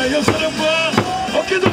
나의 사랑과 어깨 동